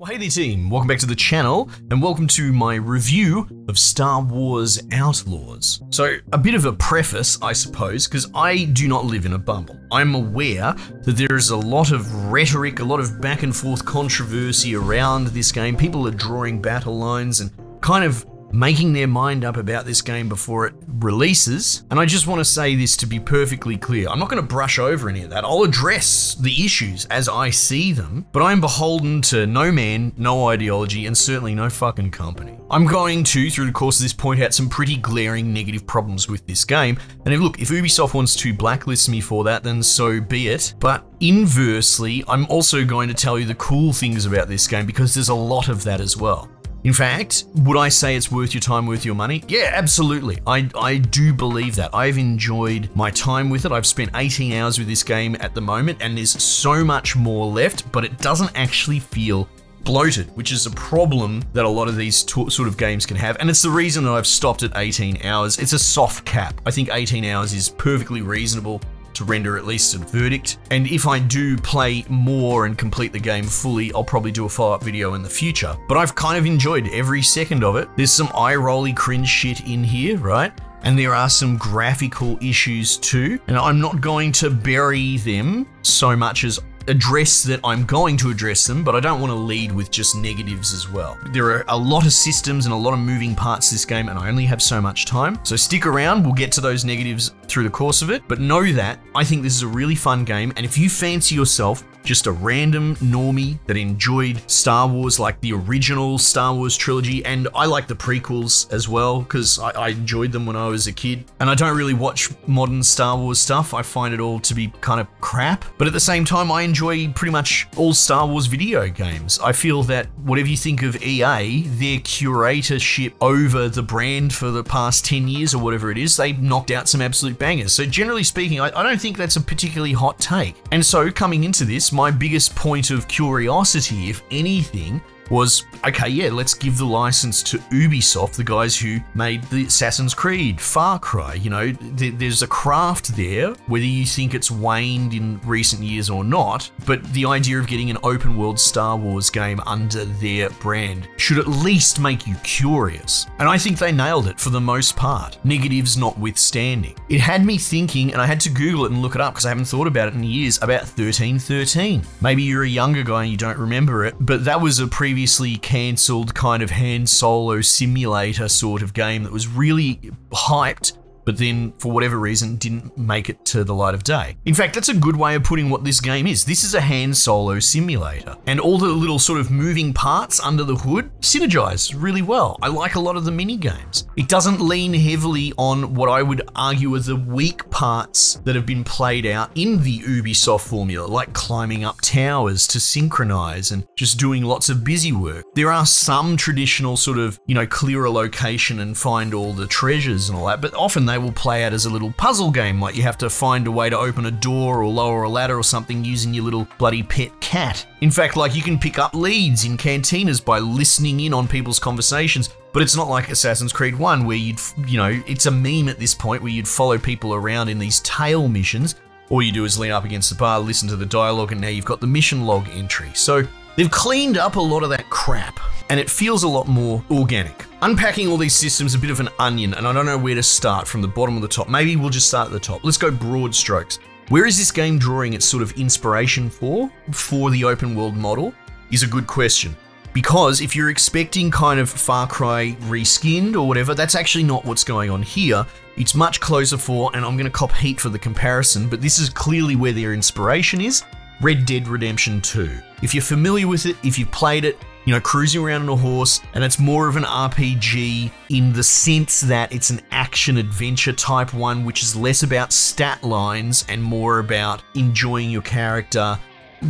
Well, hey there team, welcome back to the channel, and welcome to my review of Star Wars Outlaws. So, a bit of a preface, I suppose, because I do not live in a bubble. I'm aware that there is a lot of rhetoric, a lot of back and forth controversy around this game. People are drawing battle lines and kind of making their mind up about this game before it releases. And I just want to say this to be perfectly clear. I'm not going to brush over any of that. I'll address the issues as I see them, but I'm beholden to no man, no ideology, and certainly no fucking company. I'm going to, through the course of this, point out some pretty glaring negative problems with this game. And if, look, if Ubisoft wants to blacklist me for that, then so be it. But inversely, I'm also going to tell you the cool things about this game because there's a lot of that as well. In fact, would I say it's worth your time, worth your money? Yeah, absolutely. I, I do believe that. I've enjoyed my time with it. I've spent 18 hours with this game at the moment, and there's so much more left, but it doesn't actually feel bloated, which is a problem that a lot of these sort of games can have. And it's the reason that I've stopped at 18 hours. It's a soft cap. I think 18 hours is perfectly reasonable to render at least a verdict. And if I do play more and complete the game fully, I'll probably do a follow-up video in the future. But I've kind of enjoyed every second of it. There's some eye-rolly cringe shit in here, right? And there are some graphical issues too. And I'm not going to bury them so much as address that I'm going to address them, but I don't want to lead with just negatives as well. There are a lot of systems and a lot of moving parts this game, and I only have so much time. So stick around, we'll get to those negatives through the course of it. But know that I think this is a really fun game, and if you fancy yourself just a random normie that enjoyed Star Wars, like the original Star Wars trilogy, and I like the prequels as well because I, I, enjoyed them when I was a kid. And I don't really watch modern Star Wars stuff, I find it all to be kind of crap. But at the same time, I enjoy pretty much all Star Wars video games. I feel that whatever you think of EA, their curatorship over the brand for the past 10 years or whatever it is, they knocked out some absolute bangers. So, generally speaking, I, I don't think that's a particularly hot take. And so, coming into this, my biggest point of curiosity, if anything, was okay, yeah, let's give the license to Ubisoft, the guys who made the Assassin's Creed, Far Cry. You know, th- there's a craft there, whether you think it's waned in recent years or not, but the idea of getting an open world Star Wars game under their brand should at least make you curious. And I think they nailed it for the most part, negatives notwithstanding. It had me thinking, and I had to Google it and look it up because I haven't thought about it in years, about 1313. Maybe you're a younger guy and you don't remember it, but that was a previous previously cancelled kind of Han Solo simulator sort of game that was really hyped but then for whatever reason didn't make it to the light of day. In fact, that's a good way of putting what this game is. This is a Han Solo simulator, and all the little sort of moving parts under the hood synergize really well. I like a lot of the mini games. It doesn't lean heavily on what I would argue are the weak parts that have been played out in the Ubisoft formula, like climbing up towers to synchronize and just doing lots of busy work. There are some traditional sort of, you know, clear a location and find all the treasures and all that, but often they will play out as a little puzzle game, like you have to find a way to open a door or lower a ladder or something using your little bloody pet cat. In fact, like you can pick up leads in cantinas by listening in on people's conversations, but it's not like Assassin's Creed 1 where you'd, you know, it's a meme at this point where you'd follow people around in these tail missions. All you do is lean up against the bar, listen to the dialogue, and now you've got the mission log entry. So they've cleaned up a lot of that crap, and it feels a lot more organic. Unpacking all these systems a bit of an onion, and I don't know where to start from the bottom or the top. Maybe we'll just start at the top. Let's go broad strokes. Where is this game drawing its sort of inspiration for, for the open world model, is a good question. Because if you're expecting kind of Far Cry reskinned or whatever, that's actually not what's going on here. It's much closer for, and I'm going to cop heat for the comparison, but this is clearly where their inspiration is Red Dead Redemption 2. If you're familiar with it, if you've played it, you know, cruising around on a horse, and it's more of an RPG in the sense that it's an action adventure type one, which is less about stat lines and more about enjoying your character,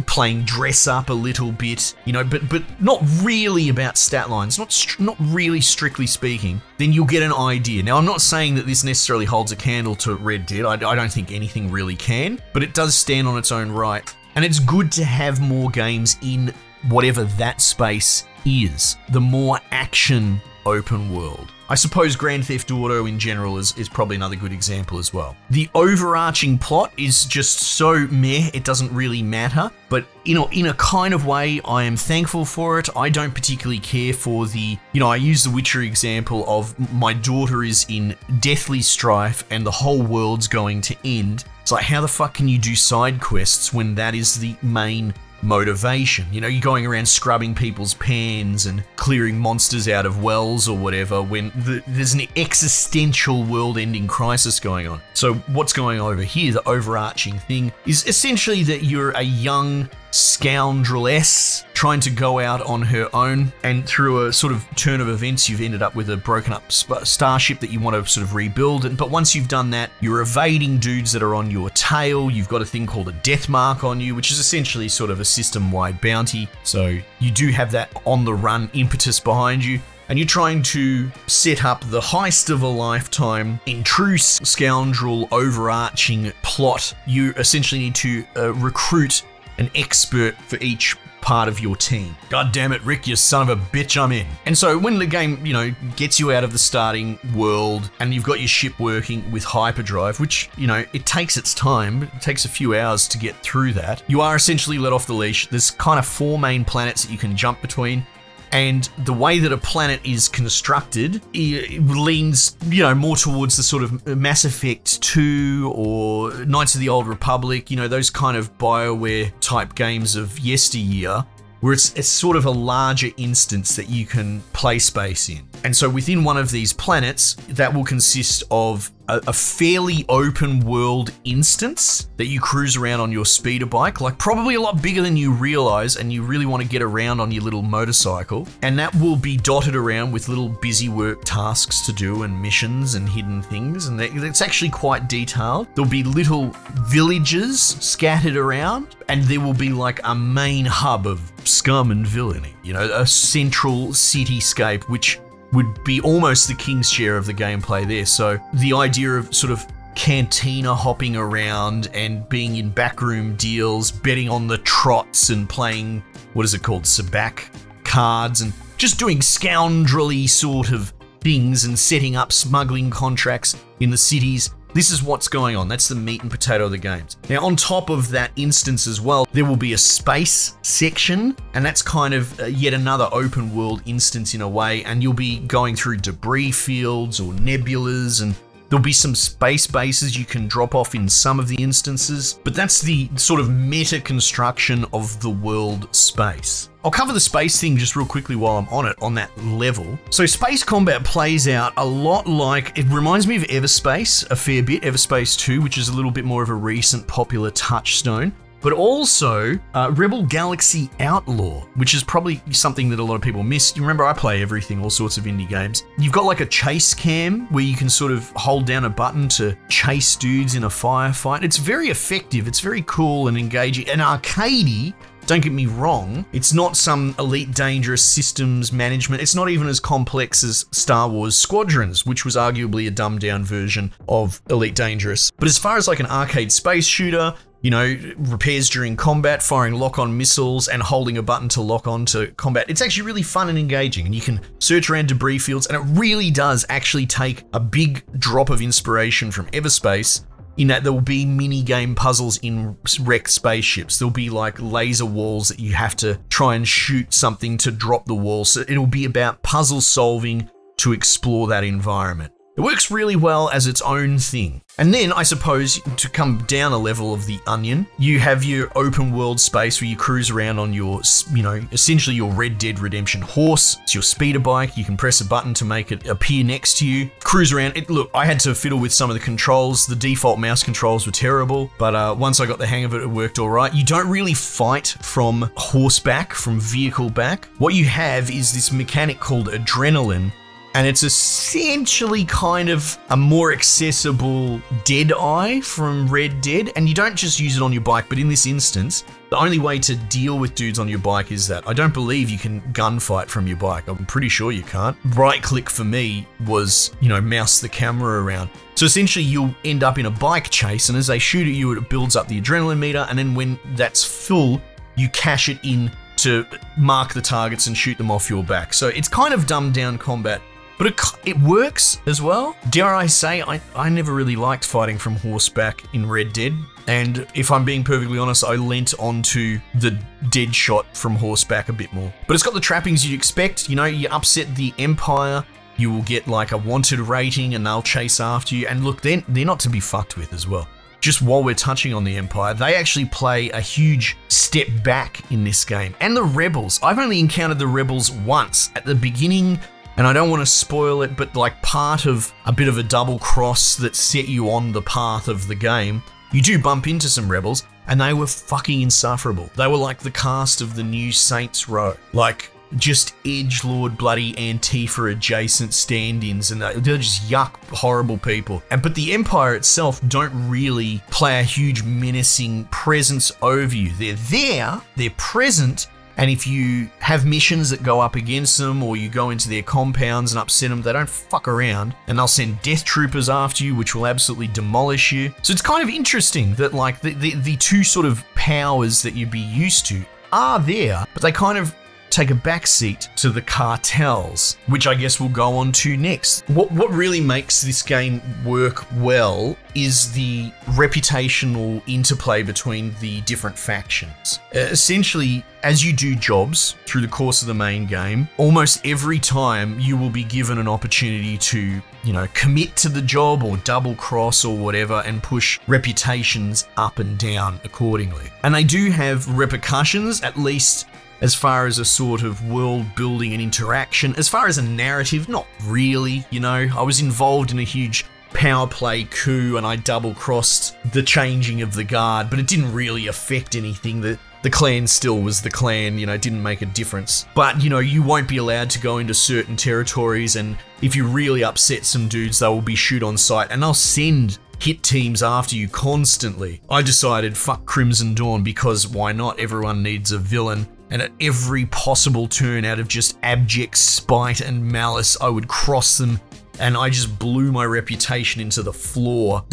playing dress up a little bit, you know, but but not really about stat lines, not not really strictly speaking. Then you'll get an idea. Now, I'm not saying that this necessarily holds a candle to Red Dead. I, I don't think anything really can, but it does stand on its own right. And it's good to have more games in whatever that space is, the more action open world. I suppose Grand Theft Auto in general is, is probably another good example as well. The overarching plot is just so meh, it doesn't really matter, but in a, in a kind of way, I am thankful for it. I don't particularly care for the, you know, I use the Witcher example of my daughter is in deathly strife and the whole world's going to end. It's like, how the fuck can you do side quests when that is the main motivation. You know, you're going around scrubbing people's pans and clearing monsters out of wells or whatever when the, there's an existential world ending crisis going on. So, what's going on over here, the overarching thing, is essentially that you're a young scoundreless trying to go out on her own, and through a sort of turn of events, you've ended up with a broken up starship that you want to sort of rebuild. And but once you've done that, you're evading dudes that are on your tail. You've got a thing called a death mark on you, which is essentially sort of a system-wide bounty. So you do have that on the run impetus behind you and you're trying to set up the heist of a lifetime in true scoundrel overarching plot. You essentially need to uh, recruit an expert for each part of your team. God damn it, Rick, you son of a bitch, I'm in. And so when the game, you know, gets you out of the starting world and you've got your ship working with hyperdrive, which, you know, it takes its time, it takes a few hours to get through that, you are essentially let off the leash. There's kind of four main planets that you can jump between and the way that a planet is constructed leans, you know, more towards the sort of Mass Effect 2 or Knights of the Old Republic, you know, those kind of BioWare type games of yesteryear, where it's, it's sort of a larger instance that you can play space in. And so within one of these planets, that will consist of a, a, fairly open world instance that you cruise around on your speeder bike, like probably a lot bigger than you realize, and you really want to get around on your little motorcycle. And that will be dotted around with little busy work tasks to do and missions and hidden things. And it's actually quite detailed. There'll be little villages scattered around, and there will be like a main hub of scum and villainy, you know, a central cityscape, which would be almost the king's share of the gameplay there. So the idea of sort of cantina hopping around and being in backroom deals, betting on the trots and playing what is it called, sabacc cards and just doing scoundrelly sort of things and setting up smuggling contracts in the cities this is what's going on. That's the meat and potato of the games. Now, on top of that instance as well, there will be a space section, and that's kind of uh, yet another open world instance in a way, and you'll be going through debris fields or nebulas and There'll be some space bases you can drop off in some of the instances, but that's the sort of meta construction of the world space. I'll cover the space thing just real quickly while I'm on it, on that level. So space combat plays out a lot like, it reminds me of Everspace a fair bit, Everspace 2, which is a little bit more of a recent popular touchstone but also uh, Rebel Galaxy Outlaw, which is probably something that a lot of people miss. You remember I play everything, all sorts of indie games. You've got like a chase cam where you can sort of hold down a button to chase dudes in a firefight. It's very effective, it's very cool and engaging and arcadey. Don't get me wrong, it's not some Elite Dangerous systems management. It's not even as complex as Star Wars Squadrons, which was arguably a dumbed down version of Elite Dangerous. But as far as like an arcade space shooter, you know, repairs during combat, firing lock on missiles, and holding a button to lock on to combat. It's actually really fun and engaging, and you can search around debris fields, and it really does actually take a big drop of inspiration from Everspace. In that there will be mini game puzzles in wrecked spaceships. There'll be like laser walls that you have to try and shoot something to drop the wall. So it'll be about puzzle solving to explore that environment. It works really well as its own thing. And then, I suppose, to come down a level of the onion, you have your open world space where you cruise around on your, you know, essentially your Red Dead Redemption horse. It's your speeder bike. You can press a button to make it appear next to you. Cruise around. It, look, I had to fiddle with some of the controls. The default mouse controls were terrible, but uh, once I got the hang of it, it worked all right. You don't really fight from horseback, from vehicle back. What you have is this mechanic called adrenaline, and it's essentially kind of a more accessible Dead Eye from Red Dead. And you don't just use it on your bike, but in this instance, the only way to deal with dudes on your bike is that. I don't believe you can gunfight from your bike. I'm pretty sure you can't. Right click for me was, you know, mouse the camera around. So essentially, you'll end up in a bike chase, and as they shoot at you, it builds up the adrenaline meter, and then when that's full, you cash it in to mark the targets and shoot them off your back. So it's kind of dumbed down combat but it, it works as well. Dare I say, I, I never really liked fighting from horseback in Red Dead. And if I'm being perfectly honest, I lent onto the dead shot from horseback a bit more. But it's got the trappings you'd expect. You know, you upset the Empire, you will get like a wanted rating and they'll chase after you. And look, they're, they're not to be fucked with as well. Just while we're touching on the Empire, they actually play a huge step back in this game. And the Rebels. I've only encountered the Rebels once at the beginning and I don't want to spoil it, but like part of a bit of a double cross that set you on the path of the game, you do bump into some rebels, and they were fucking insufferable. They were like the cast of the new Saints Row. Like, just edge lord bloody Antifa adjacent stand-ins and they're just yuck horrible people. And but the Empire itself don't really play a huge menacing presence over you. They're there, they're present, and if you have missions that go up against them or you go into their compounds and upset them, they don't fuck around and they'll send death troopers after you, which will absolutely demolish you. So it's kind of interesting that like the, the, the two sort of powers that you'd be used to are there, but they kind of take a backseat to the cartels, which I guess we'll go on to next. What, what really makes this game work well is the reputational interplay between the different factions. Uh, essentially, as you do jobs through the course of the main game, almost every time you will be given an opportunity to, you know, commit to the job or double cross or whatever and push reputations up and down accordingly. And they do have repercussions, at least as far as a sort of world building and interaction. As far as a narrative, not really, you know. I was involved in a huge power play coup and I double crossed the changing of the guard, but it didn't really affect anything. The, the clan still was the clan, you know, didn't make a difference. But, you know, you won't be allowed to go into certain territories, and if you really upset some dudes, they will be shoot on sight and they'll send hit teams after you constantly. I decided fuck Crimson Dawn because why not? Everyone needs a villain and at every possible turn out of just abject spite and malice, I would cross them and I just blew my reputation into the floor.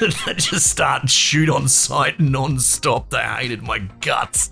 I just started shoot on sight non-stop. They hated my guts.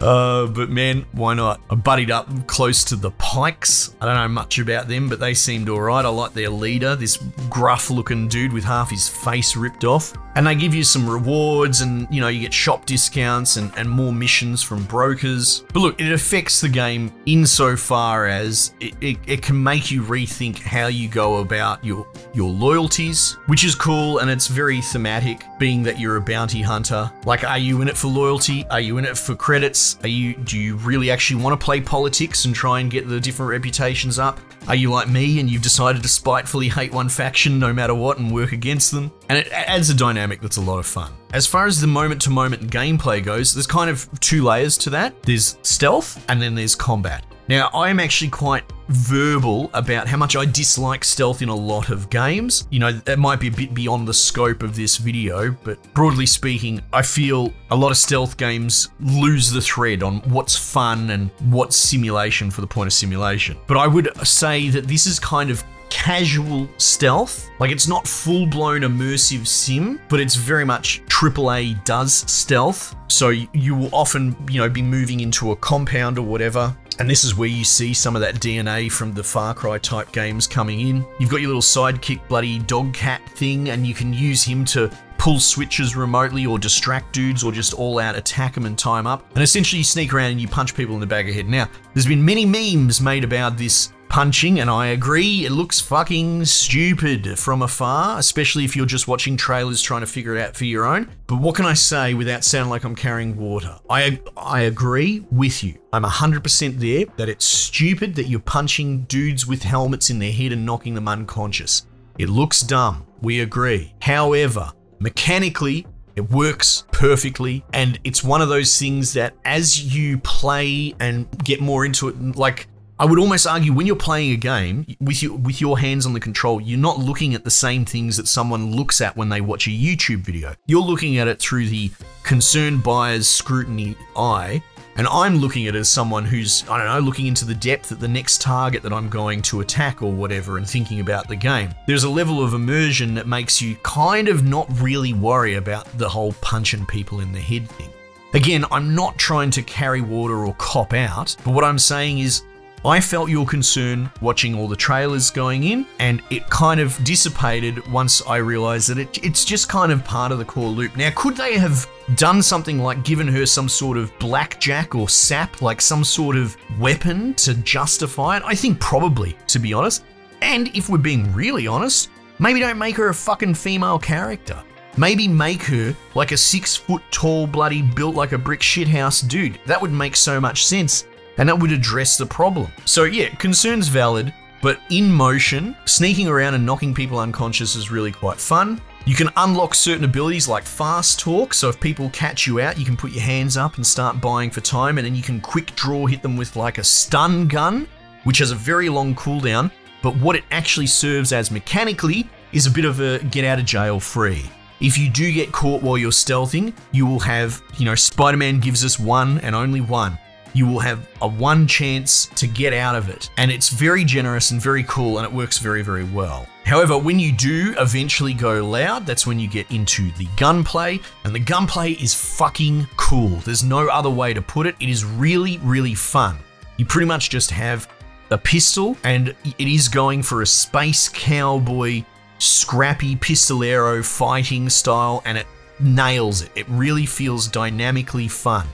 Uh, but man, why not? I buddied up close to the Pikes. I don't know much about them, but they seemed alright. I like their leader, this gruff-looking dude with half his face ripped off. And they give you some rewards and, you know, you get shop discounts and, and more missions from brokers. But look, it affects the game insofar as it, it, it can make you rethink how you go about your your loyalties, which is cool and it's very thematic, being that you're a bounty hunter. Like, are you in it for loyalty? Are you in it for credits? Are you do you really actually want to play politics and try and get the different reputations up? Are you like me and you've decided to spitefully hate one faction no matter what and work against them? And it adds a dynamic that's a lot of fun. As far as the moment to moment gameplay goes, there's kind of two layers to that. There's stealth and then there's combat. Now, I am actually quite verbal about how much I dislike stealth in a lot of games. You know, that might be a bit beyond the scope of this video, but broadly speaking, I feel a lot of stealth games lose the thread on what's fun and what's simulation for the point of simulation. But I would say that this is kind of casual stealth. Like it's not full blown immersive sim, but it's very much AAA does stealth. So you will often, you know, be moving into a compound or whatever. And this is where you see some of that DNA from the Far Cry type games coming in. You've got your little sidekick bloody dog cat thing, and you can use him to pull switches remotely or distract dudes or just all out attack them and time up. And essentially you sneak around and you punch people in the back of the head. Now, there's been many memes made about this punching, and I agree, it looks fucking stupid from afar, especially if you're just watching trailers trying to figure it out for your own. But what can I say without sounding like I'm carrying water? I, I agree with you. I'm 100% there that it's stupid that you're punching dudes with helmets in their head and knocking them unconscious. It looks dumb. We agree. However, mechanically, it works perfectly, and it's one of those things that as you play and get more into it, like I would almost argue when you're playing a game with your, with your hands on the control, you're not looking at the same things that someone looks at when they watch a YouTube video. You're looking at it through the concerned buyer's scrutiny eye, and I'm looking at it as someone who's, I don't know, looking into the depth at the next target that I'm going to attack or whatever and thinking about the game. There's a level of immersion that makes you kind of not really worry about the whole punching people in the head thing. Again, I'm not trying to carry water or cop out, but what I'm saying is I felt your concern watching all the trailers going in, and it kind of dissipated once I realized that it, it's just kind of part of the core loop. Now, could they have done something like given her some sort of blackjack or sap, like some sort of weapon to justify it? I think probably, to be honest. And if we're being really honest, maybe don't make her a fucking female character. Maybe make her like a six foot tall, bloody, built like a brick shithouse dude. That would make so much sense and that would address the problem. So, yeah, concerns valid, but in motion, sneaking around and knocking people unconscious is really quite fun. You can unlock certain abilities like fast talk, so if people catch you out, you can put your hands up and start buying for time, and then you can quick draw hit them with like a stun gun, which has a very long cooldown. But what it actually serves as mechanically is a bit of a get out of jail free. If you do get caught while you're stealthing, you will have, you know, Spider Man gives us one and only one you will have a one chance to get out of it. And it's very generous and very cool, and it works very, very well. However, when you do eventually go loud, that's when you get into the gunplay, and the gunplay is fucking cool. There's no other way to put it. It is really, really fun. You pretty much just have a pistol, and it is going for a space cowboy, scrappy pistolero fighting style, and it nails it. It really feels dynamically fun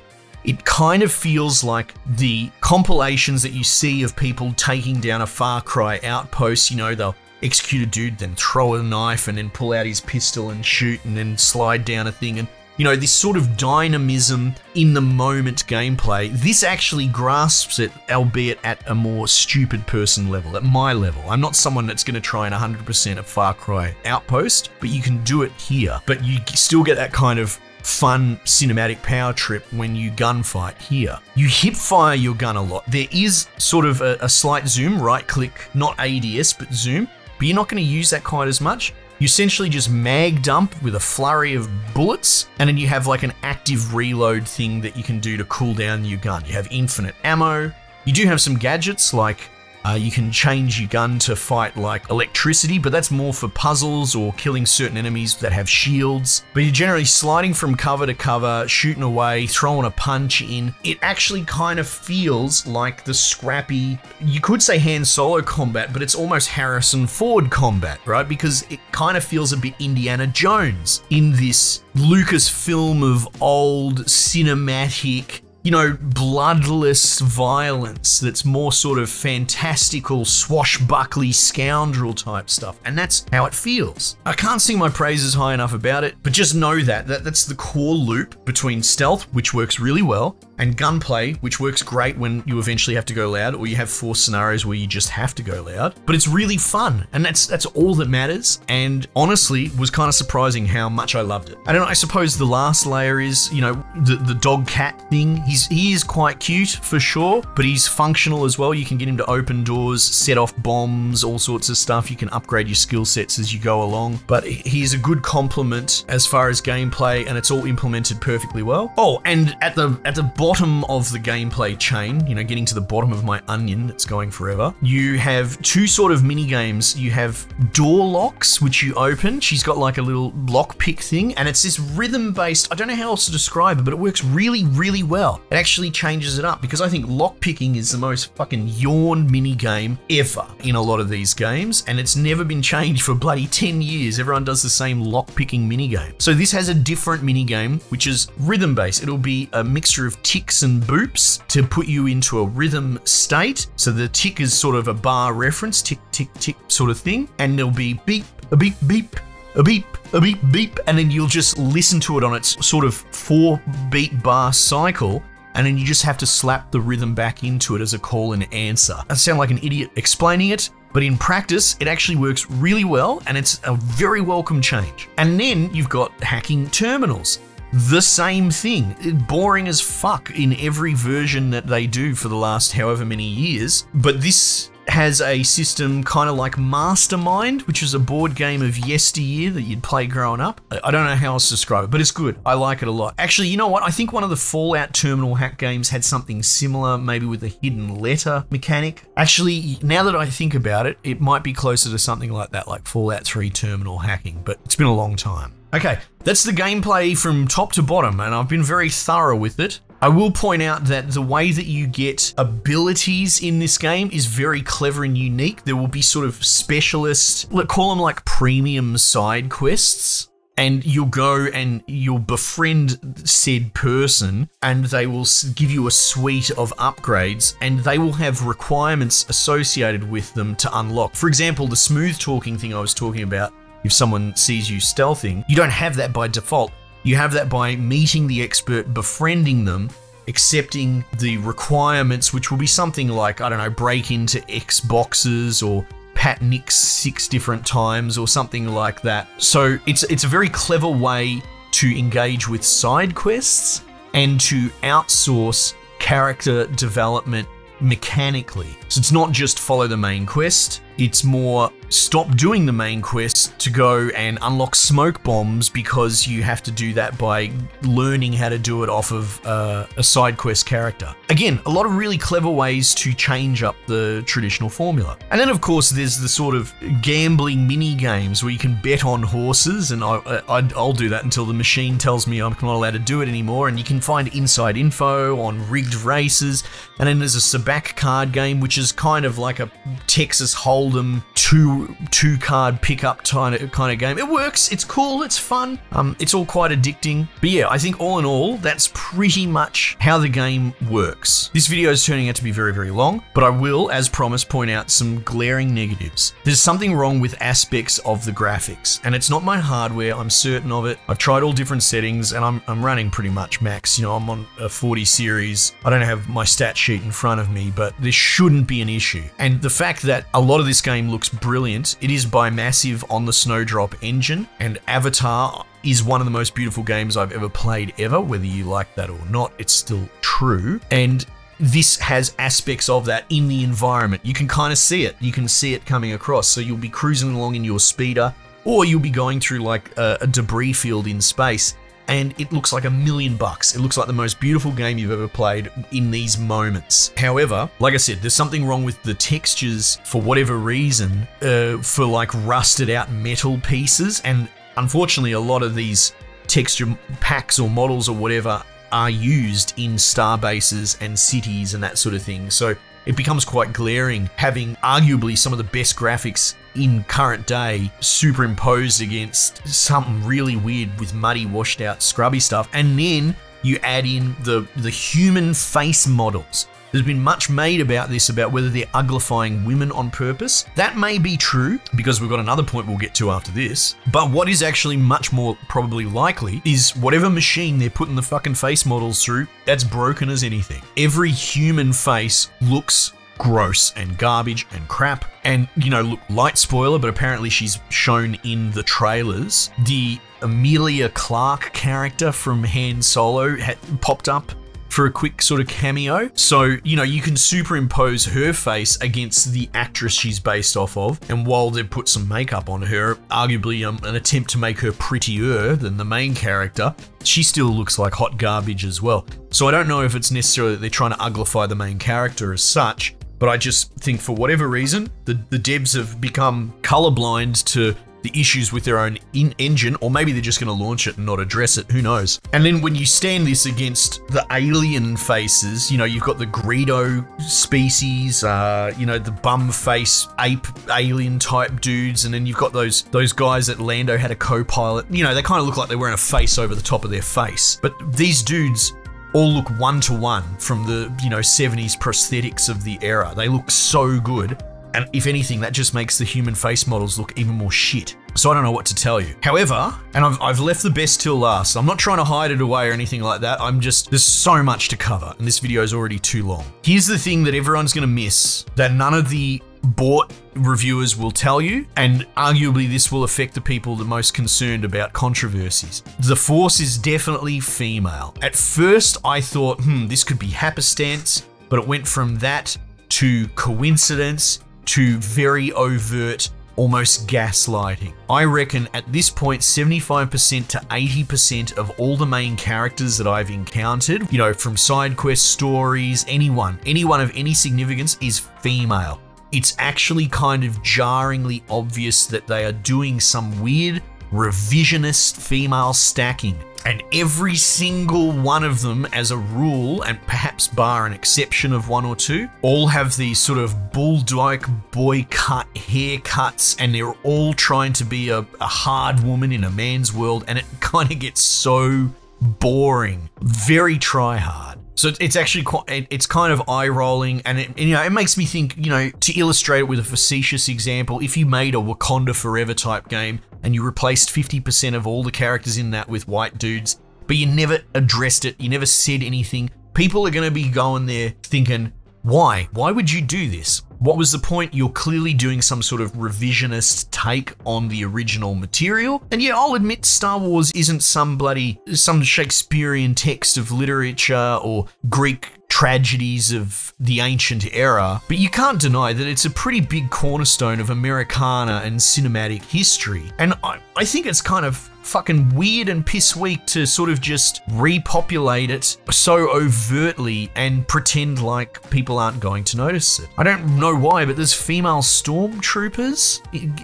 it kind of feels like the compilations that you see of people taking down a Far Cry outpost. You know, they'll execute a dude, then throw a knife, and then pull out his pistol and shoot, and then slide down a thing. And you know, this sort of dynamism in the moment gameplay, this actually grasps it, albeit at a more stupid person level, at my level. I'm not someone that's going to try and 100% a Far Cry outpost, but you can do it here. But you still get that kind of fun cinematic power trip when you gunfight here. You hip fire your gun a lot. There is sort of a, a slight zoom, right click, not ADS, but zoom, but you're not going to use that quite as much. You essentially just mag dump with a flurry of bullets, and then you have like an active reload thing that you can do to cool down your gun. You have infinite ammo. You do have some gadgets like uh, you can change your gun to fight like electricity, but that's more for puzzles or killing certain enemies that have shields. But you're generally sliding from cover to cover, shooting away, throwing a punch in. It actually kind of feels like the scrappy, you could say Han Solo combat, but it's almost Harrison Ford combat, right? Because it kind of feels a bit Indiana Jones in this Lucasfilm of old cinematic you know, bloodless violence that's more sort of fantastical, swashbuckly scoundrel type stuff. And that's how it feels. I can't sing my praises high enough about it, but just know that, that that's the core loop between stealth, which works really well, and gunplay, which works great when you eventually have to go loud, or you have forced scenarios where you just have to go loud. But it's really fun, and that's that's all that matters. And honestly, was kind of surprising how much I loved it. I don't know. I suppose the last layer is, you know, the the dog cat thing. He's he is quite cute for sure, but he's functional as well. You can get him to open doors, set off bombs, all sorts of stuff. You can upgrade your skill sets as you go along. But he's a good complement as far as gameplay, and it's all implemented perfectly well. Oh, and at the at the bottom of the gameplay chain, you know, getting to the bottom of my onion that's going forever, you have two sort of mini games. You have door locks, which you open. She's got like a little lock pick thing, and it's this rhythm based. I don't know how else to describe it, but it works really, really well. It actually changes it up because I think lockpicking is the most fucking yawn mini game ever in a lot of these games, and it's never been changed for bloody 10 years. Everyone does the same lockpicking mini game. So this has a different mini game, which is rhythm based. It'll be a mixture of ticks and boops to put you into a rhythm state. So the tick is sort of a bar reference, tick, tick, tick sort of thing. And there'll be beep, a beep, beep, a beep, a beep, beep. And then you'll just listen to it on its sort of four beat bar cycle and then you just have to slap the rhythm back into it as a call and answer. I sound like an idiot explaining it, but in practice, it actually works really well and it's a very welcome change. And then you've got hacking terminals the same thing. Boring as fuck in every version that they do for the last however many years. But this has a system kind of like Mastermind, which is a board game of yesteryear that you'd play growing up. I don't know how else to describe it, but it's good. I like it a lot. Actually, you know what? I think one of the Fallout terminal hack games had something similar, maybe with a hidden letter mechanic. Actually, now that I think about it, it might be closer to something like that, like Fallout 3 terminal hacking, but it's been a long time. Okay, that's the gameplay from top to bottom, and I've been very thorough with it. I will point out that the way that you get abilities in this game is very clever and unique. There will be sort of specialist, let's call them like premium side quests and you'll go and you'll befriend said person and they will give you a suite of upgrades and they will have requirements associated with them to unlock. For example, the smooth talking thing I was talking about, if someone sees you stealthing, you don't have that by default. You have that by meeting the expert, befriending them, accepting the requirements, which will be something like, I don't know, break into X boxes or pat Nix six different times or something like that. So it's it's a very clever way to engage with side quests and to outsource character development mechanically. So it's not just follow the main quest, it's more stop doing the main quest to go and unlock smoke bombs because you have to do that by learning how to do it off of uh, a side quest character. Again, a lot of really clever ways to change up the traditional formula. And then, of course, there's the sort of gambling mini games where you can bet on horses, and I, will do that until the machine tells me I'm not allowed to do it anymore. And you can find inside info on rigged races. And then there's a Sabacc card game, which is kind of like a Texas Hold'em two two card pickup kind of kind of game. It works. It's cool. It's fun. Um, it's all quite addicting. But yeah, I think all in all, that's pretty much how the game works. This video is turning out to be very very long, but I will, as promised, point out some glaring negatives. There's something wrong with aspects of the graphics, and it's not my hardware. I'm certain of it. I've tried all different settings, and I'm I'm running pretty much max. You know, I'm on a 40 series. I don't have my stat sheet in front of me, but this shouldn't be an issue. And the fact that a lot of this game looks brilliant brilliant. It is by Massive on the Snowdrop engine, and Avatar is one of the most beautiful games I've ever played ever, whether you like that or not, it's still true. And this has aspects of that in the environment. You can kind of see it. You can see it coming across. So you'll be cruising along in your speeder, or you'll be going through like a, a debris field in space, and it looks like a million bucks. It looks like the most beautiful game you've ever played in these moments. However, like I said, there's something wrong with the textures for whatever reason, uh, for like rusted out metal pieces, and unfortunately, a lot of these texture packs or models or whatever are used in star bases and cities and that sort of thing. So it becomes quite glaring having arguably some of the best graphics in current day superimposed against something really weird with muddy, washed out, scrubby stuff. And then you add in the, the human face models. There's been much made about this about whether they're uglifying women on purpose. That may be true because we've got another point we'll get to after this. But what is actually much more probably likely is whatever machine they're putting the fucking face models through, that's broken as anything. Every human face looks gross and garbage and crap. And, you know, look, light spoiler, but apparently she's shown in the trailers. The Emilia Clarke character from Han Solo had popped up for a quick sort of cameo. So, you know, you can superimpose her face against the actress she's based off of. And while they put some makeup on her, arguably um, an attempt to make her prettier than the main character, she still looks like hot garbage as well. So I don't know if it's necessarily that they're trying to uglify the main character as such, but I just think for whatever reason, the, the devs have become colorblind to the issues with their own in engine, or maybe they're just going to launch it and not address it. Who knows? And then when you stand this against the alien faces, you know, you've got the Greedo species, uh, you know, the bum face ape alien type dudes, and then you've got those those guys that Lando had a co-pilot. You know, they kind of look like they're wearing a face over the top of their face. But these dudes all look one to one from the, you know, 70s prosthetics of the era. They look so good. And if anything, that just makes the human face models look even more shit. So I don't know what to tell you. However, and I've, I've left the best till last. I'm not trying to hide it away or anything like that. I'm just, there's so much to cover, and this video is already too long. Here's the thing that everyone's gonna miss that none of the bought reviewers will tell you, and arguably this will affect the people the most concerned about controversies. The Force is definitely female. At first, I thought, hmm, this could be happenstance, but it went from that to coincidence to very overt almost gaslighting. I reckon at this point 75% to 80% of all the main characters that I've encountered, you know, from side quest stories, anyone, anyone of any significance is female. It's actually kind of jarringly obvious that they are doing some weird revisionist female stacking. And every single one of them, as a rule, and perhaps bar an exception of one or two, all have these sort of bulldog boy cut haircuts, and they're all trying to be a, a hard woman in a man's world, and it kind of gets so boring, very try hard. So it's actually quite, it's kind of eye rolling, and it, you know, it makes me think, you know, to illustrate it with a facetious example, if you made a Wakanda Forever type game and you replaced 50% of all the characters in that with white dudes, but you never addressed it, you never said anything, people are going to be going there thinking, why? Why would you do this? What was the point? You're clearly doing some sort of revisionist take on the original material. And yeah, I'll admit Star Wars isn't some bloody, some Shakespearean text of literature or Greek tragedies of the ancient era, but you can't deny that it's a pretty big cornerstone of Americana and cinematic history. And I, I think it's kind of fucking weird and piss weak to sort of just repopulate it so overtly and pretend like people aren't going to notice it. I don't know why, but there's female stormtroopers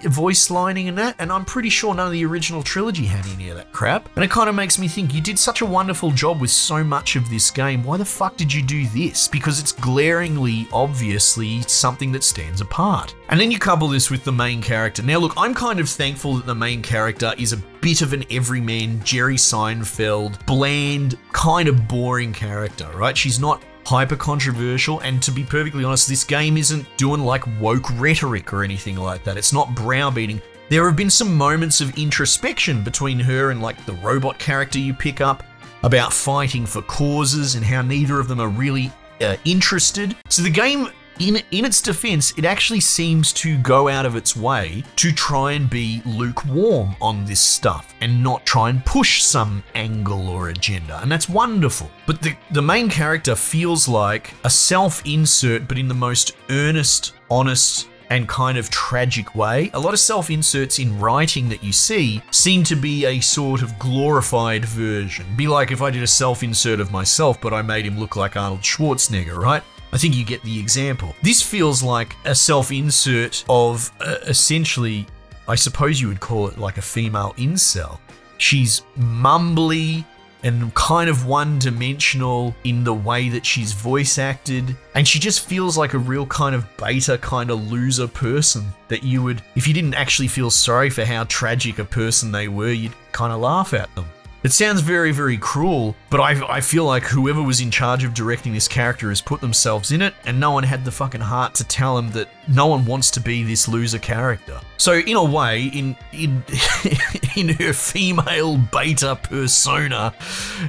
voice lining in that, and I'm pretty sure none of the original trilogy had any of that crap. And it kind of makes me think you did such a wonderful job with so much of this game. Why the fuck did you do this? Because it's glaringly, obviously something that stands apart. And then you couple this with the main character. Now, look, I'm kind of thankful that the main character is a bit of an everyman, Jerry Seinfeld, bland, kind of boring character, right? She's not hyper controversial, and to be perfectly honest, this game isn't doing like woke rhetoric or anything like that. It's not browbeating. There have been some moments of introspection between her and like the robot character you pick up about fighting for causes and how neither of them are really uh, interested. So the game in, in its defense, it actually seems to go out of its way to try and be lukewarm on this stuff and not try and push some angle or agenda. And that's wonderful. But the, the main character feels like a self insert, but in the most earnest, honest, and kind of tragic way. A lot of self inserts in writing that you see seem to be a sort of glorified version. Be like if I did a self insert of myself, but I made him look like Arnold Schwarzenegger, right? I think you get the example. This feels like a self insert of uh, essentially, I suppose you would call it like a female incel. She's mumbly and kind of one dimensional in the way that she's voice acted. And she just feels like a real kind of beta, kind of loser person that you would, if you didn't actually feel sorry for how tragic a person they were, you'd kind of laugh at them. It sounds very, very cruel, but I, I feel like whoever was in charge of directing this character has put themselves in it, and no one had the fucking heart to tell him that no one wants to be this loser character. So in a way, in in in her female beta persona,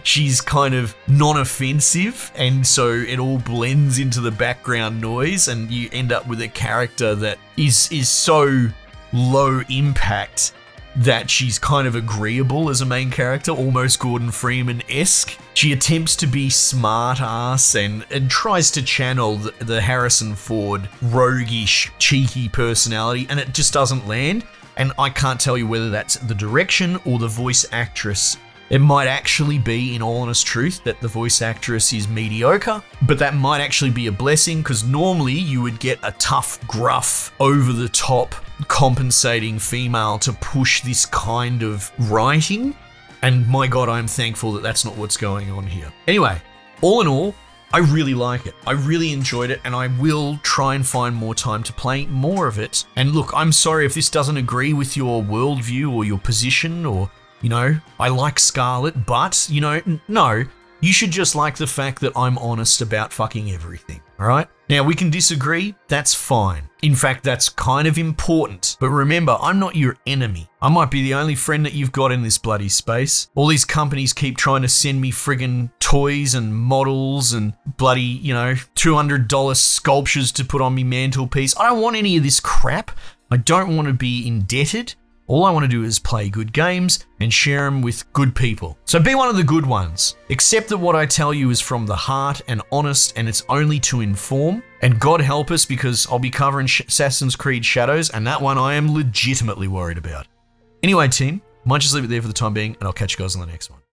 she's kind of non-offensive, and so it all blends into the background noise, and you end up with a character that is is so low impact that she's kind of agreeable as a main character, almost Gordon Freeman esque. She attempts to be smart ass and, and tries to channel the, the Harrison Ford roguish, cheeky personality, and it just doesn't land. And I can't tell you whether that's the direction or the voice actress it might actually be, in all honest truth, that the voice actress is mediocre, but that might actually be a blessing because normally you would get a tough, gruff, over the top, compensating female to push this kind of writing. And my god, I'm thankful that that's not what's going on here. Anyway, all in all, I really like it. I really enjoyed it, and I will try and find more time to play more of it. And look, I'm sorry if this doesn't agree with your worldview or your position or you know, I like Scarlet, but, you know, no, you should just like the fact that I'm honest about fucking everything, alright? Now, we can disagree, that's fine. In fact, that's kind of important. But remember, I'm not your enemy. I might be the only friend that you've got in this bloody space. All these companies keep trying to send me friggin' toys and models and bloody, you know, $200 sculptures to put on me mantelpiece. I don't want any of this crap. I don't want to be indebted. All I want to do is play good games and share them with good people. So be one of the good ones. Accept that what I tell you is from the heart and honest and it's only to inform. And God help us because I'll be covering Assassin's Creed Shadows and that one I am legitimately worried about. Anyway, team, might just leave it there for the time being and I'll catch you guys on the next one.